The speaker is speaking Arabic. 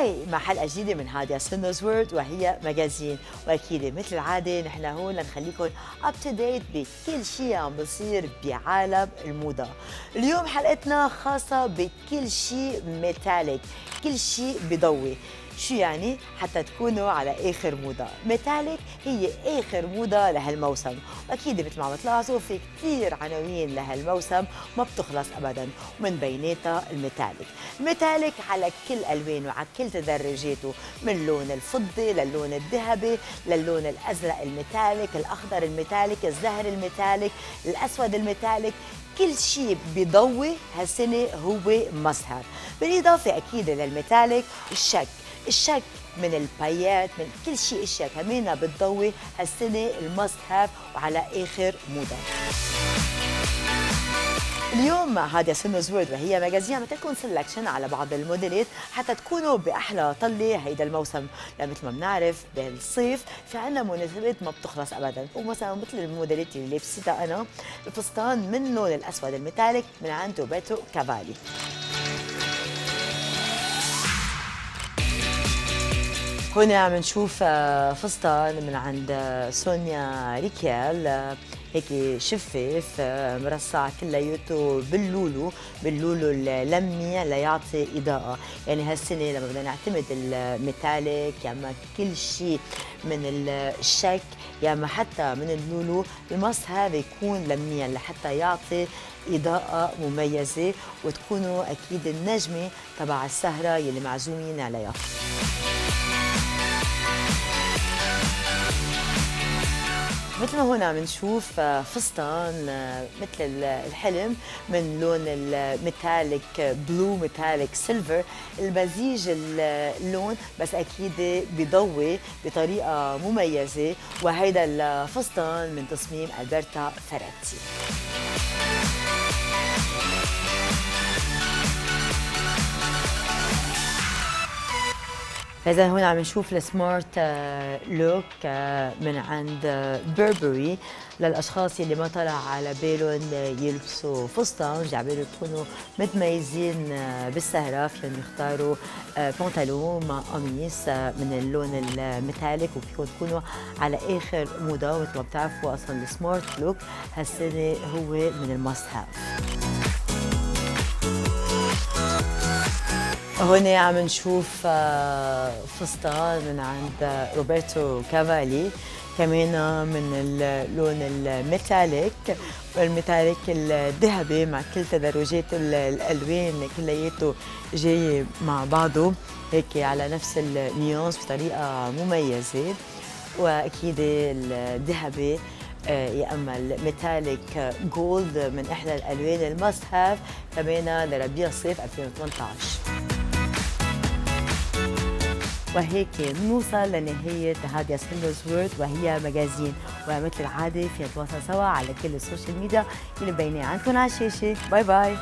Hi مع حلقة جديدة من هاديا سنوز وورد وهي magazine وأكيد مثل العادة نحن هون لنخليكم up to date بكل شيء عم بصير بعالم الموضة. اليوم حلقتنا خاصة بكل شيء metallic كل شيء بضوي. شو يعني؟ حتى تكونوا على آخر موضة، metallic هي آخر موضة لهالموسم، وأكيد مثل ما عم تلاحظوا في كثير عناوين لهالموسم ما بتخلص ابدا، ومن بيناتها ال metallic، ال metallic على كل ألوانه وعلى كل تدرجاته، من لون الفضي للون الذهبي للون الأزرق الميتاليك، الأخضر الميتاليك، الزهر الميتاليك، الأسود الميتاليك، كل شيء بضوي هالسنة هو مظهر. بالإضافة أكيد لل metallic الشك. الشك من البايات من كل شيء إشياء كمان بتضوي. هالسنة ال must have وعلى آخر موضة. اليوم هذا سنوز وورد وهي مجازين عم لكم سلكشن على بعض الموديلات حتى تكونوا بأحلى طلة هيدا الموسم. لأن مثل ما بنعرف بالصيف في عندنا مناسبات ما بتخلص ابدا. ومثلا مثل الموديلات اللي لابستها أنا الفستان من لون الأسود الميتاليك من عند روبرتو كافالي. هنا عم نشوف فستان من عند سونيا ريكيال هيك شفاف مرصع كلياته باللولو باللولو اللمي ليعطي إضاءة. يعني هالسنة لما بدنا نعتمد الميتاليك يا اما كل شيء من الشك يا اما حتى من اللولو المص هذا يكون لميا لحتى يعطي إضاءة مميزة وتكونوا أكيد النجمة تبع السهرة يلي معزومين عليها. مثل ما هون عم نشوف فستان مثل الحلم من لون ال metallic blue metallic silver المزيج اللون بس أكيد بضوي بطريقة مميزة وهيدا الفستان من تصميم ألبرتا فيريتي. فإذا هون عم نشوف ال smart look من عند بيربري للأشخاص اللي ما طلع على بالهم يلبسوا فستان جاي عبالهم يكونوا متميزين بالسهره فيهم يختاروا بنطلون مع قميص من اللون ال metallic وفيكم تكونوا على آخر موضة. مثل ما بتعرفوا أصلا ال smart look هالسنة هو من ال must have. هون عم نشوف فستان من عند روبرتو كافالي كمان من اللون ال metallic وال metallic الذهبي مع كل تدرجاته الألوان كلياته جاي مع بعضه هيك على نفس ال nuance بطريقة مميزة. وأكيد الذهبي يا أما ال metallic gold من إحدى الألوان ال must have كمان لربيع الصيف 2018 وهيك نوصل لنهاية هاديا سنوز وورد وهي magazine. ومثل العادة فيها نتواصل سوا على كل ال social media. اللي مبينة عندكم على الشاشة bye bye.